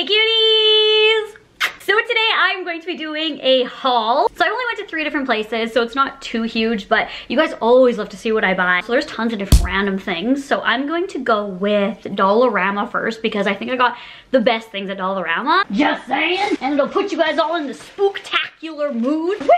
Hey cuties! So today I'm going to be doing a haul. So three different places, so it's not too huge, but you guys always love to see what I buy. So there's tons of different random things. So I'm going to go with Dollarama first because I think I got the best things at Dollarama. Just saying. And it'll put you guys all in the spooktacular mood. Woo!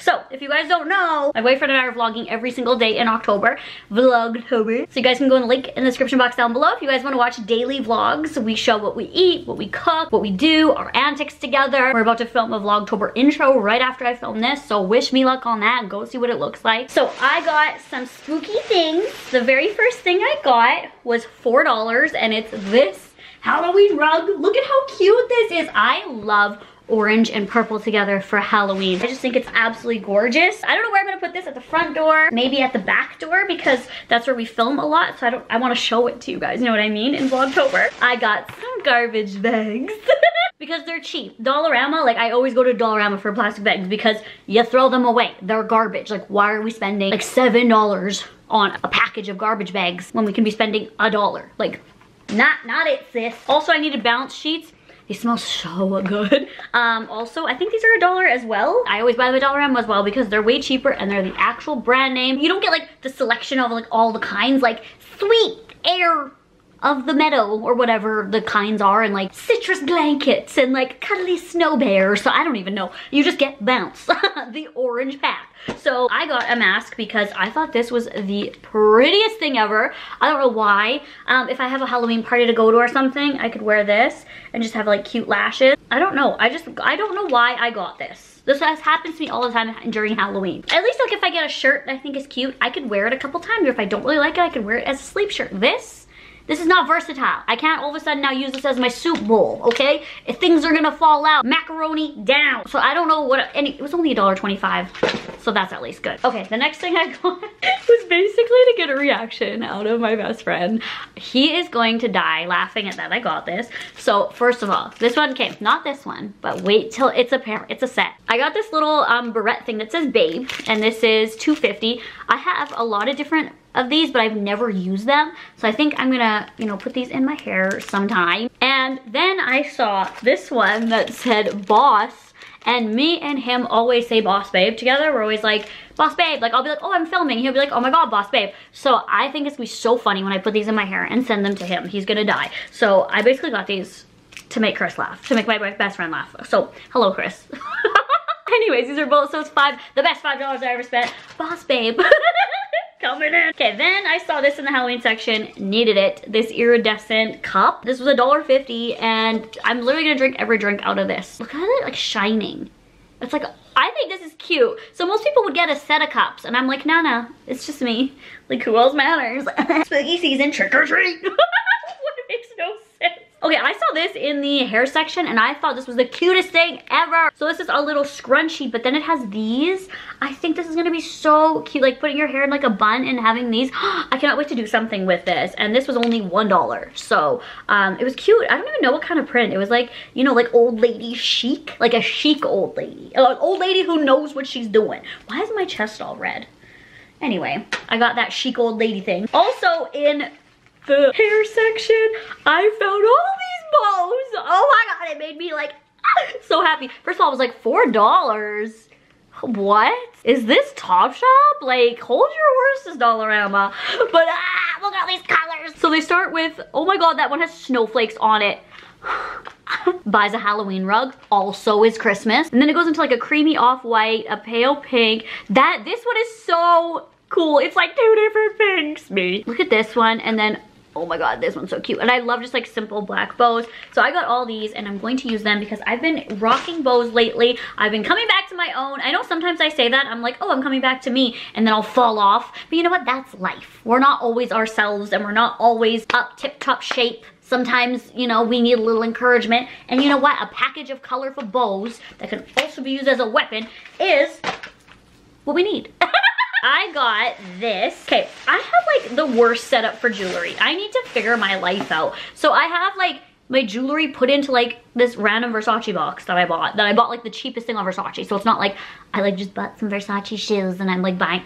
So if you guys don't know, my boyfriend and I are vlogging every single day in October. Vlogtober. So you guys can go in the link in the description box down below if you guys want to watch daily vlogs. We show what we eat, what we cook, what we do, our antics together. We're about to film a Vlogtober intro right after I film this, so wish me luck on that. Go see what it looks like. So I got some spooky things. The very first thing I got was $4 and it's this Halloween rug. Look at how cute this is. I love orange and purple together for Halloween. I just think it's absolutely gorgeous. I don't know where I'm gonna put this at the front door, maybe at the back door because that's where we film a lot. So I don't, I wanna show it to you guys, you know what I mean, in Vlogtober. I got some garbage bags. because they're cheap. Dollarama, like I always go to Dollarama for plastic bags because you throw them away. They're garbage. Like why are we spending like $7 on a package of garbage bags when we can be spending a dollar? Like not, not it sis. Also I needed Bounce sheets. They smell so good. Um, also, I think these are a dollar as well. I always buy the Dollarama as well because they're way cheaper and they're the actual brand name. You don't get like the selection of like all the kinds like sweet air of the meadow or whatever the kinds are and like citrus blankets and like cuddly snow bears. So I don't even know. You just get bounce, the orange pack. So I got a mask because I thought this was the prettiest thing ever. I don't know why. Um, if I have a Halloween party to go to or something, I could wear this and just have like cute lashes. I don't know. I just, I don't know why I got this. This has happens to me all the time during Halloween. At least like if I get a shirt I think is cute, I could wear it a couple times. Or if I don't really like it, I could wear it as a sleep shirt. This this is not versatile. I can't all of a sudden now use this as my soup bowl, okay? If things are gonna fall out, macaroni down. So I don't know what, and it was only $1.25, so that's at least good. Okay, the next thing I got was basically to get a reaction out of my best friend. He is going to die laughing at that I got this. So first of all, this one came, not this one, but wait till it's a pair, it's a set. I got this little um, barrette thing that says Babe, and this is 250. I have a lot of different of these, but I've never used them. So I think I'm gonna, you know, put these in my hair sometime. And then I saw this one that said boss and me and him always say boss babe together. We're always like, boss babe. Like I'll be like, oh, I'm filming. He'll be like, oh my God, boss babe. So I think it's gonna be so funny when I put these in my hair and send them to him. He's gonna die. So I basically got these to make Chris laugh, to make my best friend laugh. So hello, Chris. Anyways, these are both, so it's five, the best $5 I ever spent. Boss babe. coming in. Okay, then I saw this in the Halloween section, needed it. This iridescent cup. This was $1.50 and I'm literally gonna drink every drink out of this. Look at it like shining. It's like, I think this is cute. So most people would get a set of cups and I'm like, no, no, it's just me. Like who else matters? Spooky season, trick or treat. what makes no sense. Okay, I saw this in the hair section and I thought this was the cutest thing ever. So this is a little scrunchie, but then it has these. I think this is gonna be so cute, like putting your hair in like a bun and having these. I cannot wait to do something with this. And this was only $1. So um, it was cute. I don't even know what kind of print. It was like, you know, like old lady chic, like a chic old lady. An old lady who knows what she's doing. Why is my chest all red? Anyway, I got that chic old lady thing. Also in the hair section, I found all these bows. Oh my God, it made me like so happy. First of all, it was like $4. What? Is this Topshop? Like, hold your horses, Dollarama. But, ah, look at all these colors. So they start with, oh my God, that one has snowflakes on it. buys a Halloween rug, also is Christmas. And then it goes into like a creamy off-white, a pale pink. That, this one is so cool. It's like two different pinks, me. Look at this one, and then oh my god this one's so cute. And i love just like simple black bows. So i got all these and i'm going to use them because i've been rocking bows lately. I've been coming back to my own. I know sometimes i say that i'm like oh i'm coming back to me and then i'll fall off. But you know what? That's life. We're not always ourselves and we're not always up tip top shape. Sometimes, you know, we need a little encouragement. And you know what? A package of colorful bows that can also be used as a weapon is what we need. I got this. Okay, I have like the worst setup for jewelry. I need to figure my life out. So I have like my jewelry put into like this random Versace box that I bought. That I bought like the cheapest thing on Versace. So it's not like I like just bought some Versace shoes and I'm like buying.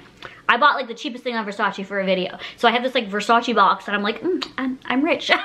I bought like the cheapest thing on Versace for a video. So I have this like Versace box and I'm like, mm, I'm, I'm rich.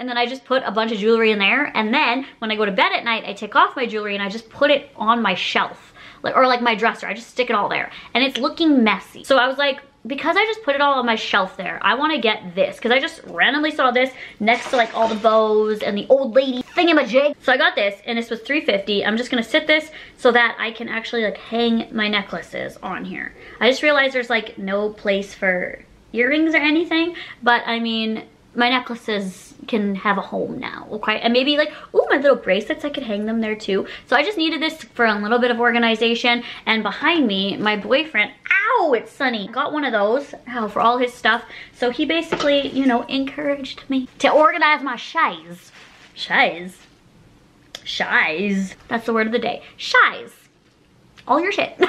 and then I just put a bunch of jewelry in there. And then when I go to bed at night, I take off my jewelry and I just put it on my shelf like, or like my dresser. I just stick it all there and it's looking messy. So I was like, because I just put it all on my shelf there, I want to get this because I just randomly saw this next to like all the bows and the old lady thingamajig. So I got this and this was 350. I'm just going to sit this so that I can actually like hang my necklaces on here. I just realized there's like no place for earrings or anything, but I mean, my necklaces can have a home now, okay? And maybe like, oh, my little bracelets, I could hang them there too. So I just needed this for a little bit of organization. And behind me, my boyfriend, ow, it's sunny, got one of those, ow, for all his stuff. So he basically, you know, encouraged me to organize my shies. Shies? Shies. That's the word of the day. Shies. All your shit.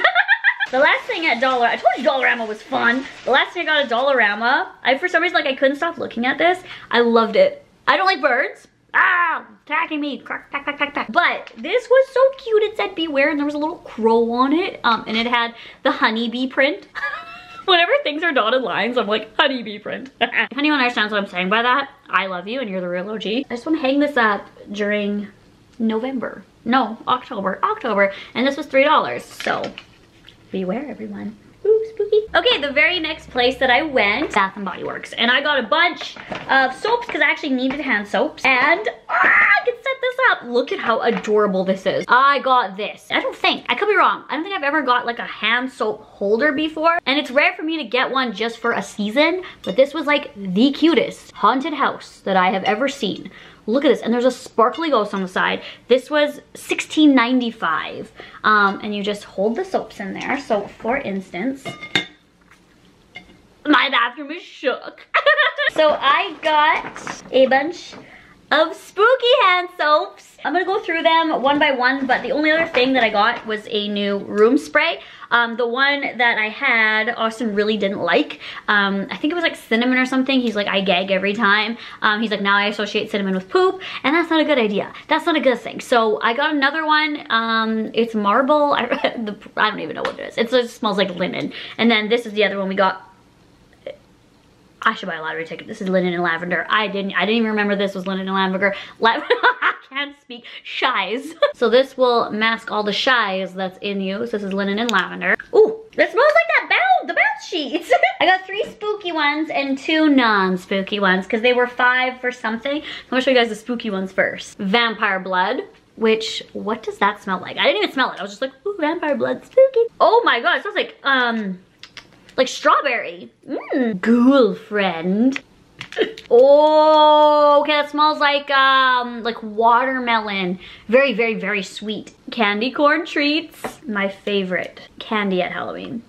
The last thing at Dollar, I told you Dollarama was fun. The last thing I got at Dollarama, I for some reason like I couldn't stop looking at this. I loved it. I don't like birds. Ah, attacking me, crack, crack, crack, crack, crack. But this was so cute. It said beware and there was a little crow on it. Um, and it had the honeybee print. Whenever things are dotted lines, I'm like, honeybee print. if anyone understands what I'm saying by that, I love you and you're the real OG. I just want to hang this up during November. No, October, October. And this was $3, so beware everyone. Spooky. Okay, the very next place that I went, Bath and Body Works. And I got a bunch of soaps because I actually needed hand soaps. And ah, I can set this up. Look at how adorable this is. I got this. I don't think, I could be wrong. I don't think I've ever got like a hand soap holder before. And it's rare for me to get one just for a season. But this was like the cutest haunted house that I have ever seen. Look at this, and there's a sparkly ghost on the side. This was $16.95, um, and you just hold the soaps in there. So for instance, my bathroom is shook. so I got a bunch of spooky hand soaps. I'm gonna go through them one by one, but the only other thing that I got was a new room spray. Um, the one that I had, Austin really didn't like. Um, I think it was like cinnamon or something. He's like, I gag every time. Um, he's like, now I associate cinnamon with poop, and that's not a good idea. That's not a good thing. So I got another one. Um, it's marble. I, the, I don't even know what it is. It smells like linen. And then this is the other one we got I should buy a lottery ticket. This is linen and lavender. I didn't I didn't even remember this was linen and lavender. La I can't speak. Shies. so this will mask all the shies that's in you. So this is linen and lavender. Ooh, that smells like that bound, the bounce sheets. I got three spooky ones and two non-spooky ones because they were five for something. I'm gonna show you guys the spooky ones first. Vampire blood which what does that smell like? I didn't even smell it. I was just like, ooh, vampire blood, spooky. Oh my god, it smells like um like strawberry. Mmm, friend. oh, okay, that smells like um like watermelon. Very, very, very sweet. Candy corn treats. My favorite candy at Halloween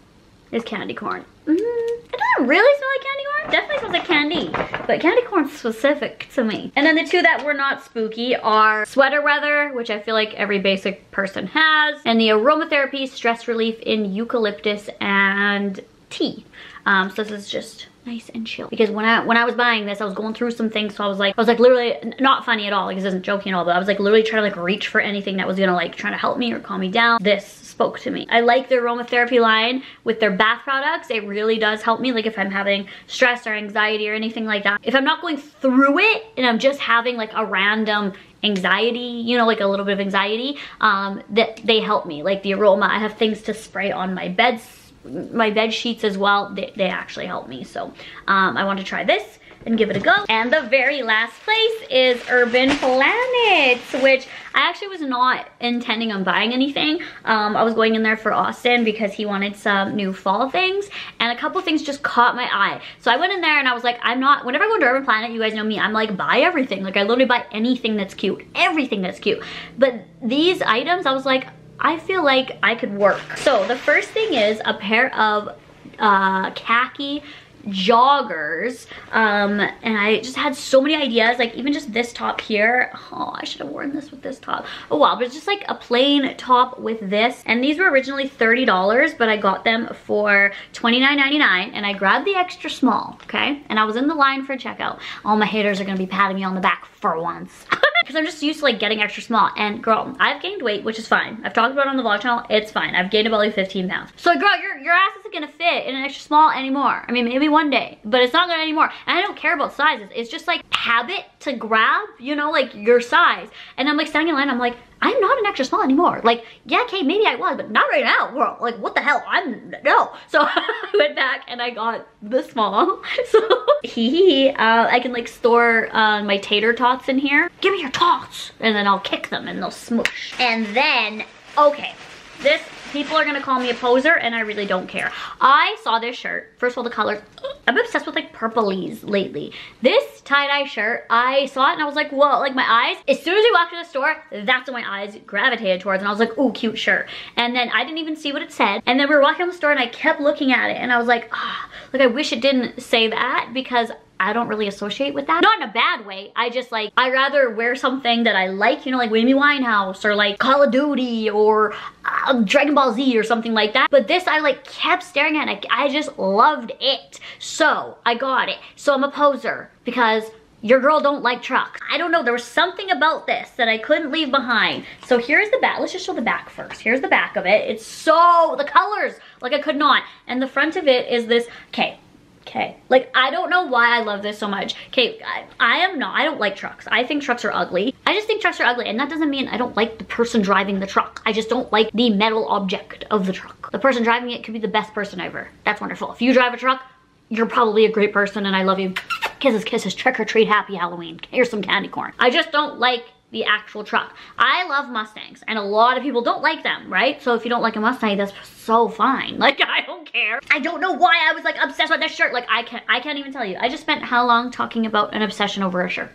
is candy corn. Mm, it doesn't really smell like candy corn. Definitely smells like candy, but candy corn specific to me. And then the two that were not spooky are sweater weather, which I feel like every basic person has, and the aromatherapy stress relief in eucalyptus and tea. Um, so this is just nice and chill. Because when I when I was buying this, I was going through some things, so I was like, I was like literally not funny at all. Like this isn't joking at all, but I was like literally trying to like reach for anything that was gonna like trying to help me or calm me down. This spoke to me. I like their aromatherapy line with their bath products. It really does help me. Like if I'm having stress or anxiety or anything like that. If I'm not going through it and I'm just having like a random anxiety, you know, like a little bit of anxiety, um, that they help me. Like the aroma, I have things to spray on my beds my bed sheets as well, they, they actually help me. So um, I want to try this and give it a go. And the very last place is Urban Planets, which I actually was not intending on buying anything. Um, I was going in there for Austin because he wanted some new fall things and a couple things just caught my eye. So I went in there and I was like, I'm not, whenever I go to Urban Planet, you guys know me, I'm like, buy everything. Like I literally buy anything that's cute, everything that's cute. But these items, I was like, I feel like I could work. So the first thing is a pair of uh, khaki joggers um and i just had so many ideas like even just this top here. Oh i should have worn this with this top. Oh wow but it's just like a plain top with this. And these were originally 30 dollars but i got them for 29.99 and i grabbed the extra small okay? And i was in the line for a checkout. All my haters are gonna be patting me on the back for once because i'm just used to like getting extra small. And girl i've gained weight which is fine. I've talked about it on the vlog channel. It's fine. I've gained about like 15 pounds. So girl your, your ass isn't gonna fit in an extra small anymore. I mean maybe one day, but it's not gonna anymore. And I don't care about sizes. It's just like habit to grab, you know, like your size. And I'm like standing in line, I'm like, I'm not an extra small anymore. Like, yeah, okay, maybe I was, but not right now, girl. Like, what the hell? I'm, no. So I went back and I got the small. So hee, uh, I can like store uh, my tater tots in here. Give me your tots. And then I'll kick them and they'll smoosh. And then, okay, this people are gonna call me a poser and I really don't care. I saw this shirt, first of all the colors, I'm obsessed with like purplies lately. This tie-dye shirt, I saw it and I was like, whoa, like my eyes, as soon as we walked in the store, that's what my eyes gravitated towards and I was like, ooh, cute shirt. And then I didn't even see what it said. And then we were walking on the store and I kept looking at it and I was like, ah, like I wish it didn't say that because I don't really associate with that. Not in a bad way. I just like, I rather wear something that I like, you know, like Amy Winehouse or like Call of Duty or uh, Dragon Ball Z or something like that. But this I like kept staring at it. I just loved it. So I got it. So I'm a poser because your girl don't like trucks. I don't know, there was something about this that I couldn't leave behind. So here's the back, let's just show the back first. Here's the back of it. It's so, the colors, like I could not. And the front of it is this, okay, Okay, like I don't know why I love this so much. Okay, I, I, am not, I don't like trucks. I think trucks are ugly. I just think trucks are ugly and that doesn't mean I don't like the person driving the truck. I just don't like the metal object of the truck. The person driving it could be the best person ever. That's wonderful. If you drive a truck, you're probably a great person and I love you. Kisses, kisses, trick or treat, happy Halloween. Here's some candy corn. I just don't like the actual truck. I love Mustangs and a lot of people don't like them, right? So if you don't like a Mustang, that's so fine. Like, I don't care. I don't know why I was like obsessed with this shirt. Like, I can't, I can't even tell you. I just spent how long talking about an obsession over a shirt?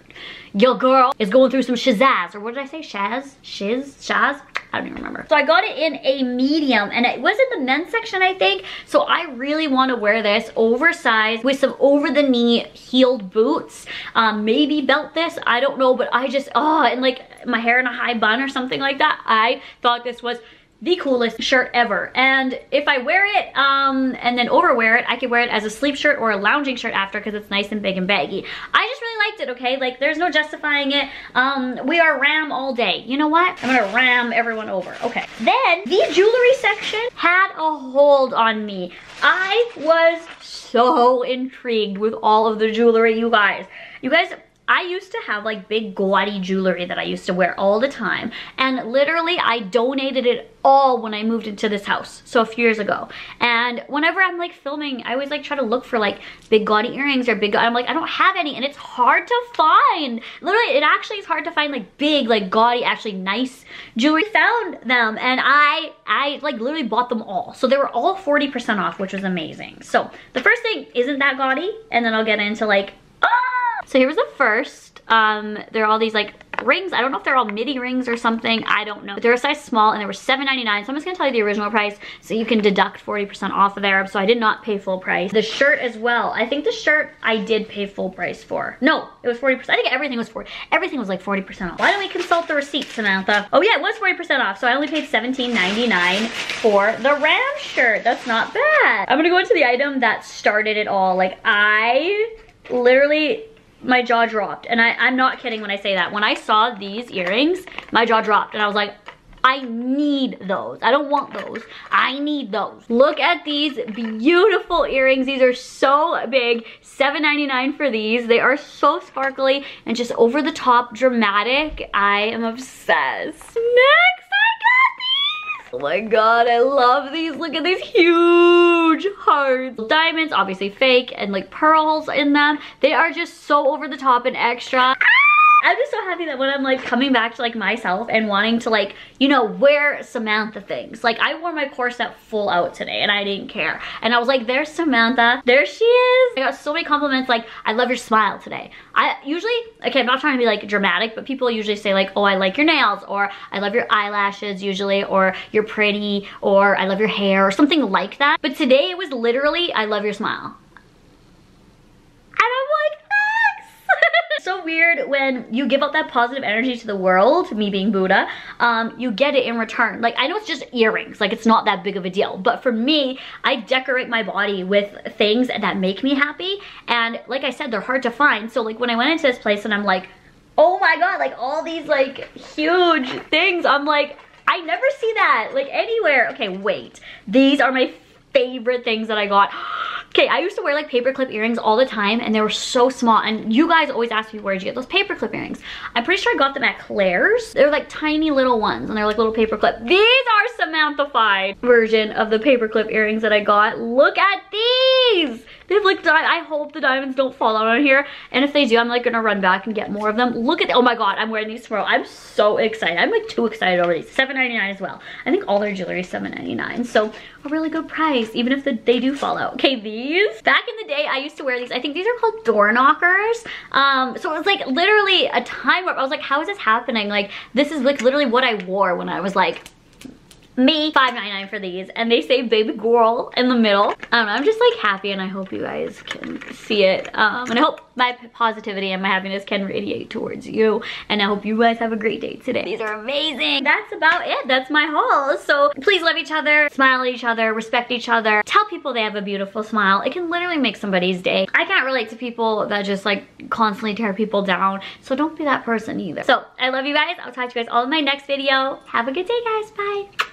Your girl is going through some shazazz, or what did I say? Shaz? Shiz? Shaz? I don't even remember. So I got it in a medium and it was in the men's section, I think. So I really want to wear this oversized with some over the knee heeled boots. Um, maybe belt this, I don't know, but I just, oh, and like my hair in a high bun or something like that. I thought this was the coolest shirt ever. And if I wear it um, and then overwear it, I could wear it as a sleep shirt or a lounging shirt after because it's nice and big and baggy. I just really liked it, okay? Like, there's no justifying it. Um, we are ram all day. You know what? I'm gonna ram everyone over. Okay. Then, the jewelry section had a hold on me. I was so intrigued with all of the jewelry, you guys. You guys, I used to have like big gaudy jewelry that I used to wear all the time. And literally I donated it all when I moved into this house. So a few years ago. And whenever I'm like filming, I always like try to look for like big gaudy earrings or big, I'm like, I don't have any and it's hard to find. Literally, it actually is hard to find like big, like gaudy, actually nice jewelry. Found them and I, I like literally bought them all. So they were all 40% off, which was amazing. So the first thing isn't that gaudy and then I'll get into like, ah! So here was the first. Um, there are all these like rings. I don't know if they're all midi rings or something. I don't know. But they're a size small and they were $7.99. So I'm just gonna tell you the original price so you can deduct 40% off of there. So I did not pay full price. The shirt as well. I think the shirt I did pay full price for. No, it was 40%. I think everything was 40. Everything was like 40% off. Why don't we consult the receipt, Samantha? Oh yeah, it was 40% off. So I only paid $17.99 for the Ram shirt. That's not bad. I'm gonna go into the item that started it all. Like I literally my jaw dropped. And I, I'm not kidding when I say that. When I saw these earrings, my jaw dropped. And I was like, I need those. I don't want those. I need those. Look at these beautiful earrings. These are so big. $7.99 for these. They are so sparkly and just over the top dramatic. I am obsessed. Next! Oh my god, I love these. Look at these huge hearts. Diamonds, obviously fake, and like pearls in them. They are just so over the top and extra. I'm just so happy that when I'm like coming back to like myself and wanting to like, you know, wear Samantha things. Like I wore my corset full out today and I didn't care. And I was like, there's Samantha. There she is. I got so many compliments like, I love your smile today. I usually, okay, I'm not trying to be like dramatic, but people usually say like, oh, I like your nails or I love your eyelashes usually or you're pretty or I love your hair or something like that. But today it was literally, I love your smile. And I'm like, so weird when you give out that positive energy to the world, me being Buddha, um, you get it in return. Like, I know it's just earrings, like it's not that big of a deal, but for me, I decorate my body with things that make me happy, and like I said, they're hard to find, so like when I went into this place and I'm like, oh my god, like all these like huge things, I'm like, I never see that like anywhere. Okay, wait. These are my favorite things that I got. Okay, I used to wear like paperclip earrings all the time and they were so small. And you guys always ask me, where'd you get those paperclip earrings? I'm pretty sure I got them at Claire's. They're like tiny little ones and they're like little paperclip. These are Samantha-fied version of the paperclip earrings that I got. Look at these! They have like, I hope the diamonds don't fall out on here. And if they do, I'm like gonna run back and get more of them. Look at, oh my God, I'm wearing these tomorrow. I'm so excited. I'm like too excited already. $7.99 as well. I think all their jewelry is $7.99. So a really good price, even if the, they do fall out. Okay, these, back in the day, I used to wear these. I think these are called door knockers. Um, so it was like literally a time where I was like, how is this happening? Like, this is like literally what I wore when I was like me $5.99 for these and they say baby girl in the middle. Um, I'm just like happy and I hope you guys can see it. Um, and I hope my positivity and my happiness can radiate towards you and I hope you guys have a great day today. These are amazing. That's about it. That's my haul. So please love each other smile at each other respect each other. Tell people they have a beautiful smile. It can literally make somebody's day. I can't relate to people that just like constantly tear people down so don't be that person either. So I love you guys. I'll talk to you guys all in my next video. Have a good day guys. Bye